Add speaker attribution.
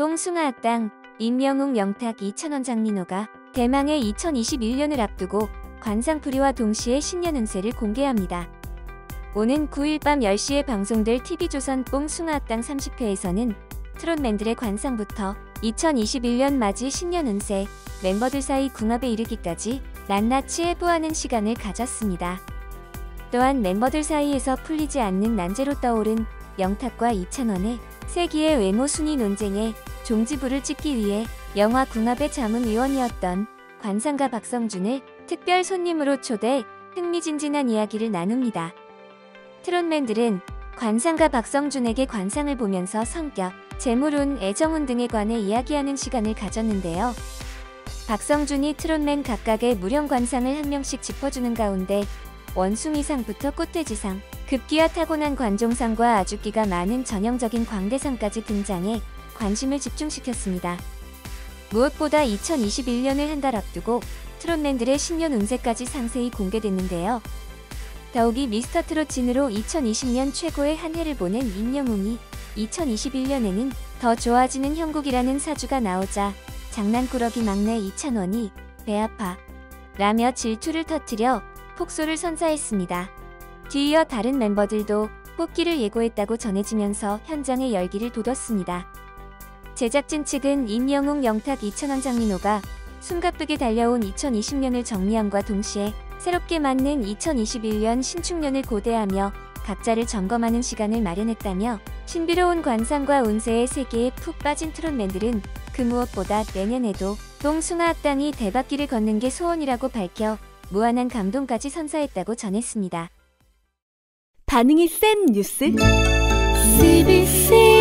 Speaker 1: 똥숭아학당, 임명웅 영탁 이찬원 장민호가 대망의 2021년을 앞두고 관상풀이와 동시에 신년 운세를 공개합니다. 오는 9일 밤 10시에 방송될 TV조선 뽕숭아학당 30회에서는 트롯맨들의 관상부터 2021년 맞이 신년 운세, 멤버들 사이 궁합에 이르기까지 낱낱이 해부하는 시간을 가졌습니다. 또한 멤버들 사이에서 풀리지 않는 난제로 떠오른 영탁과 이찬원의 세기의 외모 순위 논쟁에 종지부를 찍기 위해 영화 궁합의 자문위원이었던 관상가 박성준을 특별 손님으로 초대 흥미진진한 이야기를 나눕니다. 트롯맨들은 관상가 박성준에게 관상을 보면서 성격, 재물운, 애정운 등에 관해 이야기하는 시간을 가졌는데요. 박성준이 트롯맨 각각의 무령 관상을 한 명씩 짚어주는 가운데 원숭이상부터 꽃돼지상, 급기와 타고난 관종상과 아주 끼가 많은 전형적인 광대상까지 등장해 관심을 집중시켰습니다. 무엇보다 2021년을 한 달 앞두고 트롯맨들의 신년 운세까지 상세히 공개됐는데요. 더욱이 미스터 트롯 진으로 2020년 최고의 한 해를 보낸 임영웅이 2021년에는 더 좋아지는 형국이라는 사주가 나오자 장난꾸러기 막내 이찬원이 배 아파 라며 질투를 터뜨려 폭소를 선사했습니다. 뒤이어 다른 멤버들도 뽑기를 예고했다고 전해지면서 현장의 열기를 돋웠습니다. 제작진 측은 임영웅, 영탁, 이찬원, 장민호가 숨가쁘게 달려온 2020년을 정리함과 동시에 새롭게 맞는 2021년 신축년을 고대하며 각자를 점검하는 시간을 마련했다며 신비로운 관상과 운세의 세계에 푹 빠진 트롯맨들은 그 무엇보다 내년에도 똥숭아학당이 대박기를 걷는 게 소원이라고 밝혀 무한한 감동까지 선사했다고 전했습니다.
Speaker 2: 반응이 센 뉴스 CBC